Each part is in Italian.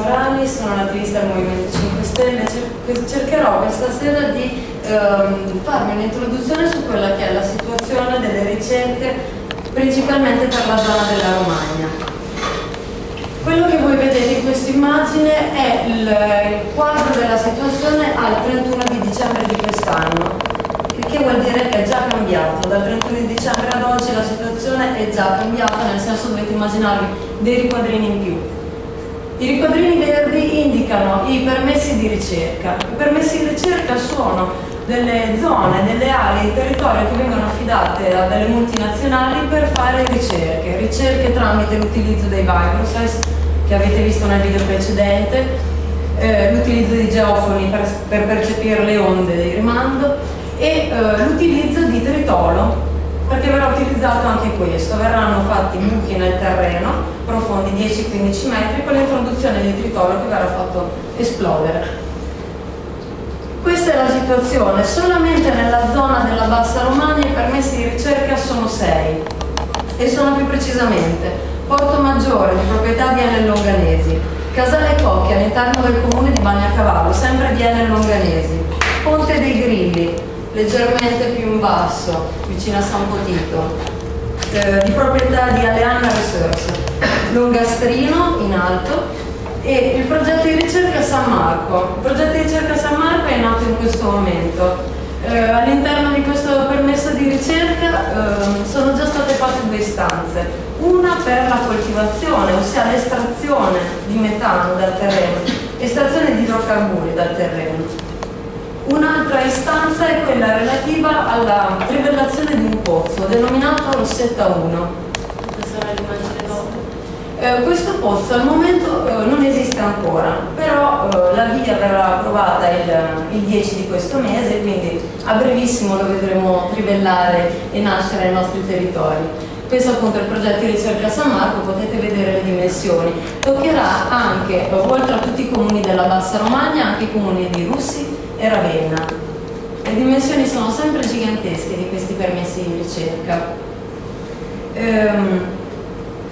Morani, sono un'attivista del Movimento 5 Stelle, cercherò questa sera di ehm, farmi un'introduzione su quella che è la situazione delle ricerche principalmente per la zona della Romagna. Quello che voi vedete in questa immagine è il, il quadro della situazione al 31 di dicembre di quest'anno, il che vuol dire che è già cambiato. Dal 31 di dicembre ad oggi la situazione è già cambiata, nel senso dovete immaginarvi dei riquadrini in più. I riquadrini verdi indicano i permessi di ricerca. I permessi di ricerca sono delle zone, delle aree di territorio che vengono affidate a delle multinazionali per fare ricerche, ricerche tramite l'utilizzo dei bioprocess che avete visto nel video precedente, eh, l'utilizzo di geofoni per, per, percepire le onde di rimando e eh, l'utilizzo di tritolo perché verrà utilizzato anche questo, verranno fatti buchi nel terreno profondi 10-15 metri con l'introduzione di tritolo che verrà fatto esplodere. Questa è la situazione, solamente nella zona della Bassa Romagna i permessi di ricerca sono 6 e sono più precisamente Porto Maggiore, di proprietà di Enel Longanesi, Casale Cocchi all'interno del comune di Bagnacavallo, sempre di Enel Longanesi, Ponte dei Grilli, leggermente più in basso, vicino a San Potito, eh, di proprietà di Aleanna Resource, Longastrino in alto e il progetto di ricerca San Marco. Il progetto di ricerca San Marco è nato in questo momento. Eh, all'interno di questo permesso di ricerca eh, sono già state fatte due istanze una per la coltivazione, ossia l'estrazione di metano dal terreno, estrazione di idrocarburi dal terreno. Istanza è quella relativa alla trivellazione di un pozzo, denominato Rossetta 1. Eh, questo pozzo al momento eh, non esiste ancora, però eh, la via verrà approvata il, il, 10 di questo mese, quindi a brevissimo lo vedremo trivellare e nascere ai nostri territori. Questo appunto è il progetto di ricerca San Marco, potete vedere le dimensioni. Toccherà anche, oltre a tutti i comuni della Bassa Romagna, anche i comuni di Russi e Ravenna. Le dimensioni sono sempre gigantesche di questi permessi di ricerca. Ehm,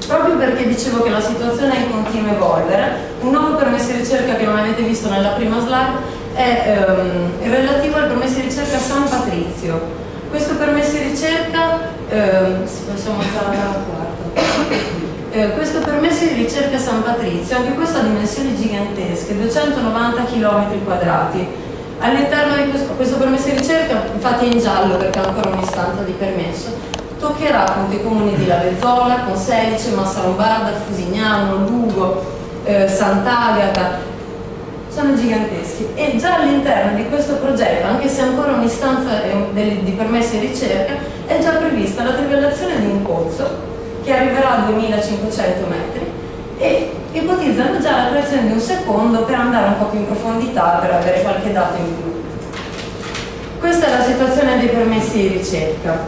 proprio perché dicevo che la situazione è in continuo evolvere, un nuovo permesso di ricerca che non avete visto nella prima slide è ehm, relativo al permesso di ricerca San Patrizio. Questo permesso di ricerca eh, alla quarta. Eh, questo permesso di ricerca San Patrizio, anche questo ha dimensioni gigantesche, 290 km quadrati. All'interno di questo, questo, permesso di ricerca, infatti è in giallo perché è ancora un'istanza di permesso, toccherà appunto i comuni di Lavezzola, Conselice, Massa Lombarda, Fusignano, Lugo, eh, Sant'Agata, sono giganteschi. E già all'interno di questo progetto, anche se ancora un'istanza di permessi di ricerca, è già prevista la trivellazione di un pozzo che arriverà a 2500 metri e ipotizzano già la creazione di un secondo per andare un po' più in profondità, per avere qualche dato in più. Questa è la situazione dei permessi di ricerca.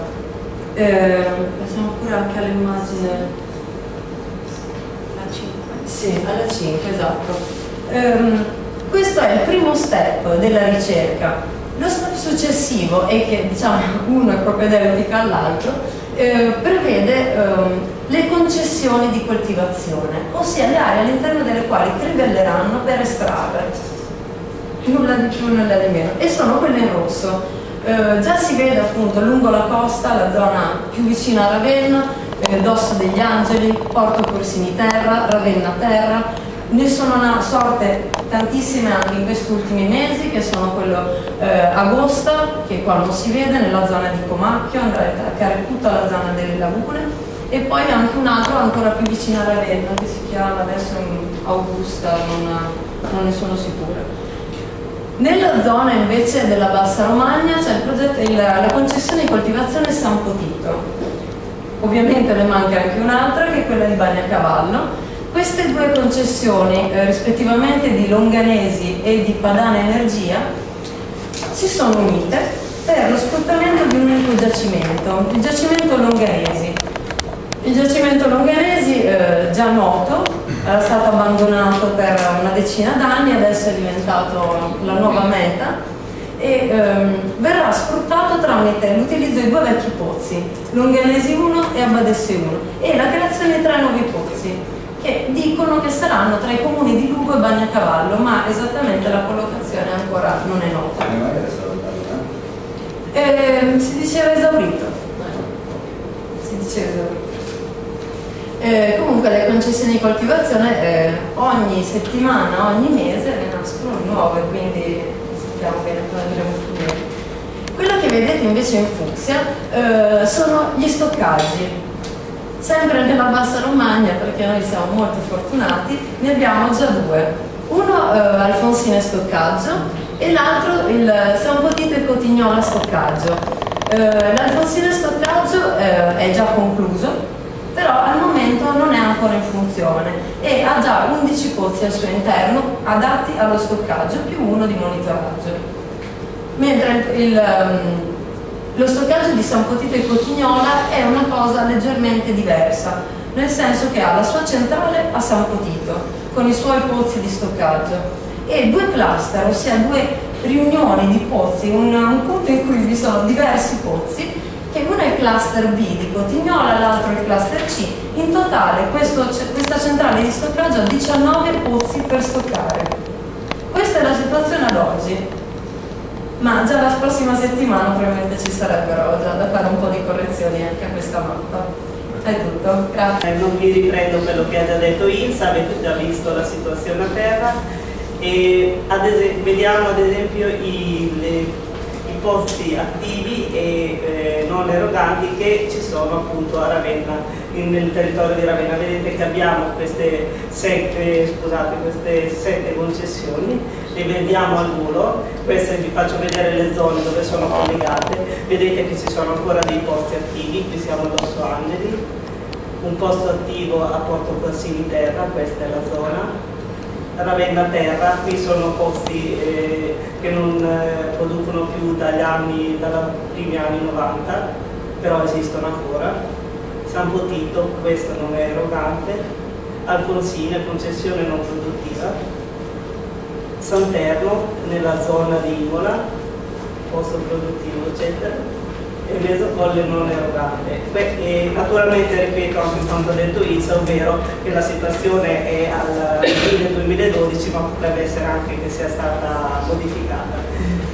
Eh, passiamo pure anche all'immagine. Alla 5. Sì, alla 5, esatto. Um, questo è il primo step della ricerca. Lo step successivo, e che diciamo uno è propedeutico all'altro, eh, prevede eh, le concessioni di coltivazione, ossia le aree all'interno delle quali trivelleranno per estrarre. Nulla di più, nulla di meno. E sono quelle in rosso. Eh, già si vede appunto lungo la costa, la zona più vicina a Ravenna, eh, Dosso degli Angeli, Porto Corsini Terra, Ravenna Terra, ne sono sorte tantissime anche in questi ultimi mesi, che sono quello eh, Agosta, che qua non si vede, nella zona di Comacchio, andrà a attaccare tutta la zona delle lagune, e poi anche un altro ancora più vicino a Ravenna, che si chiama adesso Augusta, non, non ne sono sicura. Nella zona invece della Bassa Romagna c'è la concessione di coltivazione San Potito. Ovviamente ne manca anche un'altra che è quella di Bagnacavallo, queste due concessioni, eh, rispettivamente di Longanesi e di Padana Energia, si sono unite per lo sfruttamento di un unico giacimento, il giacimento Longanesi. Il giacimento Longanesi, eh, già noto, era stato abbandonato per una decina d'anni, adesso è diventato la nuova meta e ehm, verrà sfruttato tramite l'utilizzo di due vecchi pozzi, Longanesi 1 e Abbadesse 1 e la creazione di tre nuovi pozzi che dicono che saranno tra i comuni di Lugo e Bagnacavallo, ma esattamente la collocazione ancora non è nota. Eh, si diceva esaurito. Si diceva esaurito. Eh, comunque le concessioni di coltivazione eh, ogni settimana, ogni mese ne nascono nuove, quindi sappiamo bene cosa andremo a finire. Quello che vedete invece in fucsia eh, sono gli stoccaggi. Sempre nella Bassa Romagna, perché noi siamo molto fortunati, ne abbiamo già due. Uno eh, Alfonsine Stoccaggio e l'altro il San Potito e Cotignola Stoccaggio. Eh, L'Alfonsine Stoccaggio eh, è già concluso, però al momento non è ancora in funzione e ha già 11 pozzi al suo interno adatti allo stoccaggio più uno di monitoraggio. Mentre il, um, lo stoccaggio di San Potito e Cotignola è una cosa leggermente diversa, nel senso che ha la sua centrale a San Potito, con i suoi pozzi di stoccaggio, e due cluster, ossia due riunioni di pozzi, un, un punto in cui vi sono diversi pozzi che uno è il cluster B di Cotignola, l'altro è il cluster C. In totale questo, questa centrale di stoccaggio ha 19 pozzi per stoccare. Questa è la situazione ad oggi, ma già la prossima settimana probabilmente ci sarebbero già da fare un po' di correzioni anche a questa mappa. È tutto, grazie. Eh, non vi riprendo quello che ha già detto Ilsa, avete già visto la situazione a terra e ad vediamo ad esempio i, le posti attivi e eh, non eroganti che ci sono appunto a Ravenna, nel territorio di Ravenna. Vedete che abbiamo queste sette, scusate, queste sette concessioni, le vediamo al volo, queste vi faccio vedere le zone dove sono collegate, vedete che ci sono ancora dei posti attivi, qui siamo ad Osso Angeli, un posto attivo a Porto Corsini Terra, questa è la zona, Ravenna Terra, qui sono posti eh, che non eh, producono più dagli anni, dai primi anni 90, però esistono ancora. San Potito, questo non è erogante, Alfonsine, concessione non produttiva, Santerno, nella zona di Imola, posto produttivo, eccetera e mesocolle non erogate. Beh, e naturalmente ripeto anche quanto ha detto Isa, ovvero che la situazione è al fine 2012 ma potrebbe essere anche che sia stata modificata.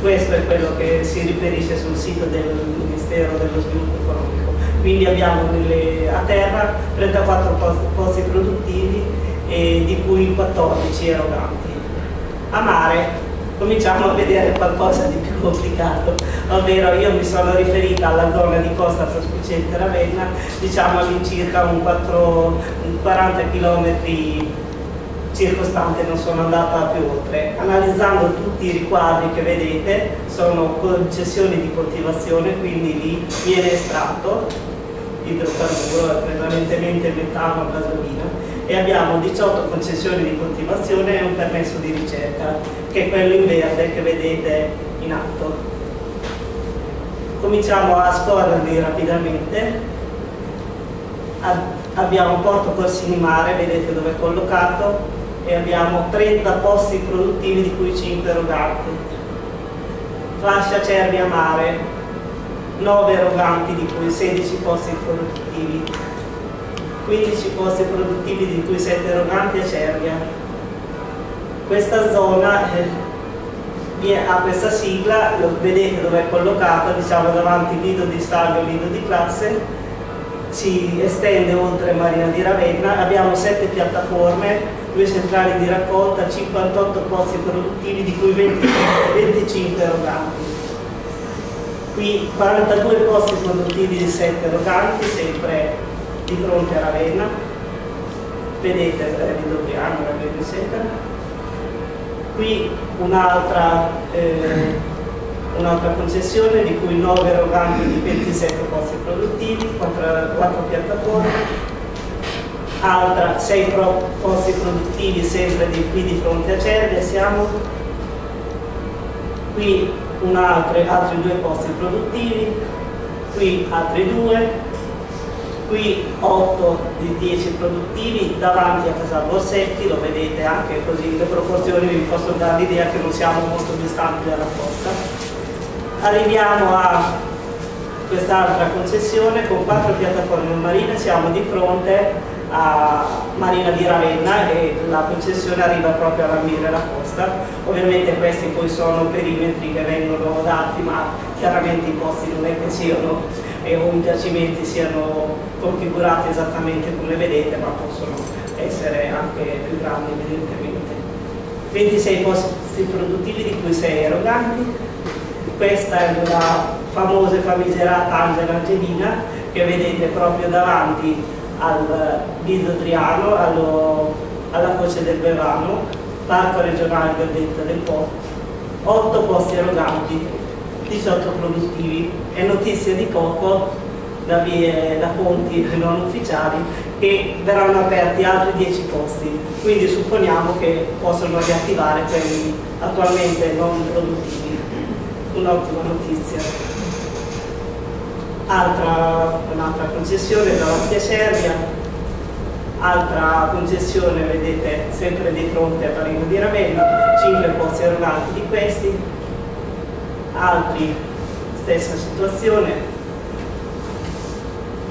Questo è quello che si riferisce sul sito del Ministero dello Sviluppo Economico. Quindi abbiamo nelle, a terra 34 posti, produttivi di cui 14 eroganti. A mare cominciamo a vedere qualcosa di più complicato, ovvero io mi sono riferita alla zona di costa prospiciente Ravenna, diciamo all'incirca un, un 40 km circostante, non sono andata più oltre. Analizzando tutti i riquadri che vedete, sono concessioni di coltivazione, quindi lì viene estratto idrocarburo, prevalentemente metano, gasolina, e abbiamo 18 concessioni di coltivazione e un permesso di ricerca, che è quello in verde che vedete in alto. Cominciamo a scorrerli rapidamente. Abbiamo Porto Corsini Mare, vedete dove è collocato, e abbiamo 30 posti produttivi di cui 5 erogati. Fascia Cervia Mare, 9 eroganti di cui 16 posti produttivi 15 posti produttivi di cui 7 eroganti a Cervia. Questa zona eh, ha questa sigla, lo vedete dove è collocata, diciamo davanti il nido di stadio e nido di classe, si estende oltre Marina di Ravenna, abbiamo 7 piattaforme, due centrali di raccolta, 58 posti produttivi di cui 20, 25 eroganti. Qui 42 posti produttivi di 7 eroganti, sempre di fronte a Ravenna, vedete eh, di Dobbiano, Ravenna eccetera. Qui un'altra eh, un'altra concessione di cui 9 eroganti di 27 posti produttivi, 4, 4 piattaforme, altra 6 pro, posti produttivi sempre di, qui di fronte a Cervia siamo, qui altri due posti produttivi, qui altri due, qui 8 di 10 produttivi davanti a Casal Borsetti, lo vedete anche così le proporzioni vi posso dare l'idea che non siamo molto distanti dalla costa. Arriviamo a quest'altra concessione con quattro piattaforme marine siamo di fronte a Marina di Ravenna e la concessione arriva proprio alla Mira la costa. Ovviamente questi poi sono perimetri che vengono dati, ma chiaramente i posti non è che siano e o i giacimenti siano configurati esattamente come vedete, ma possono essere anche più grandi evidentemente. 26 posti produttivi di cui 6 eroganti. Questa è la famosa e famigerata Angela Angelina che vedete proprio davanti al Lido Triano, allo, alla foce del Bevano, Parco regionale del Delta del Po, 8 posti eroganti, 18 produttivi. È notizia di poco da, vie, da fonti non ufficiali che verranno aperti altri 10 posti, quindi supponiamo che possono riattivare quelli attualmente non produttivi. Un'ottima notizia. Altra, un'altra concessione davanti a Serbia, altra concessione, vedete, sempre di fronte a Marino di Ravenna, 5 posti aeronauti di questi, altri, stessa situazione,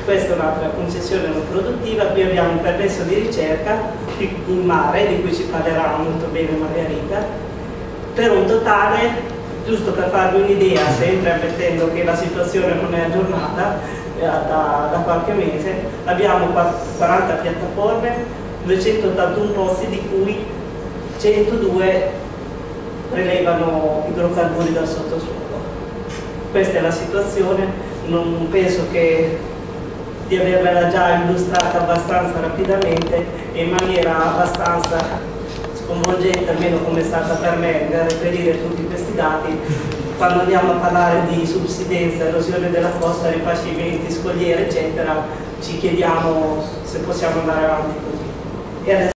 questa è un'altra concessione non produttiva, qui abbiamo un permesso di ricerca in mare, di cui ci parlerà molto bene Margherita, per un totale giusto per farvi un'idea, sempre ammettendo che la situazione non è aggiornata eh, da, da, qualche mese, abbiamo 40 piattaforme, 281 posti di cui 102 prelevano idrocarburi dal sottosuolo. Questa è la situazione, non penso che di avervela già illustrata abbastanza rapidamente e in maniera abbastanza sconvolgente, almeno come è stata per me, reperire tutti questi dati, quando andiamo a parlare di subsidenza, erosione della costa, rifacimenti, scogliere, eccetera, ci chiediamo se possiamo andare avanti così.